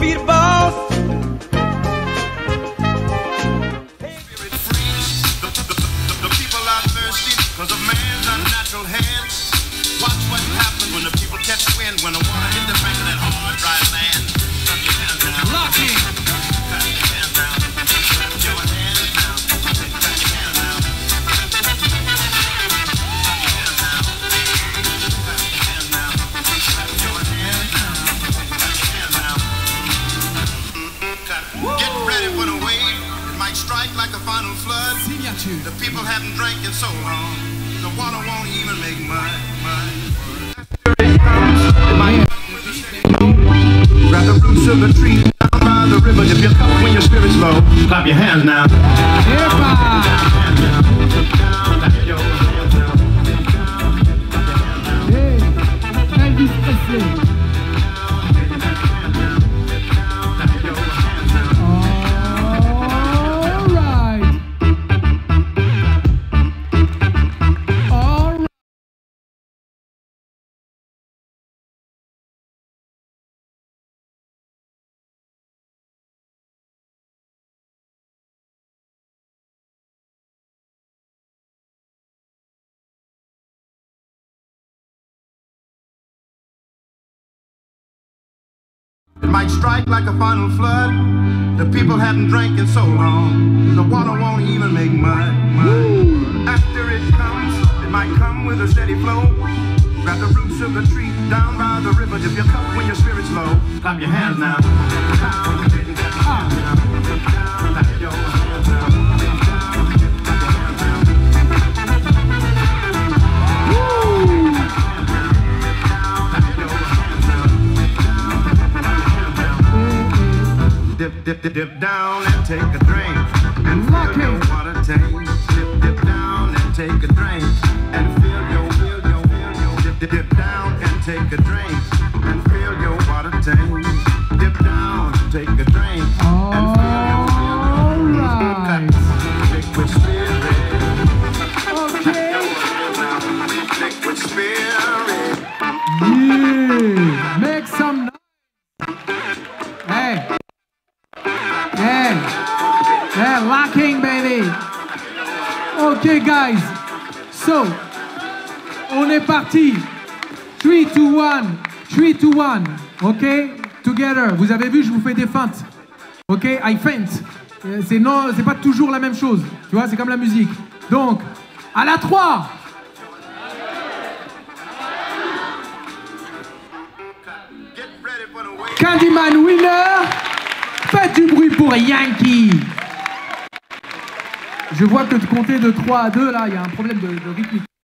be the boss. The, thirsty because man's unnatural hands. Watch what happens when the people catch wind, when hit the bank of that hard, dry land. It strike like a final flood. The people haven't drank in so long. The water won't even make mud. mud. Grab the roots of the tree down by the river. If you're cup when your spirit's low, clap your hands now. Epa! Hey, might strike like a final flood. The people haven't drank in so long. The water won't even make mud. mud. After it comes, it might come with a steady flow. Grab the roots of the tree down by the river. If you're cup when your spirit's low, clap your hands now. Dip, dip, dip, dip down and take a drink and feel your water taste. Dip, dip down and take a drink and feel your, feel your, feel your. Dip, dip, dip down and take a drink and feel your water taste. Dip down, take a drink and oh. Locking, baby. Okay, guys. So, on est parti. 3, 2, 1. 3, 2, 1. OK Together. Vous avez vu, je vous fais des feintes. OK I feint. C'est non, c'est pas toujours la même chose. Tu vois, c'est comme la musique. Donc, à la 3. Get ready for the wave. Candyman winner, faites du bruit pour Yankee. Je vois que de compter de 3 à 2, là, il y a un problème de, de rythme.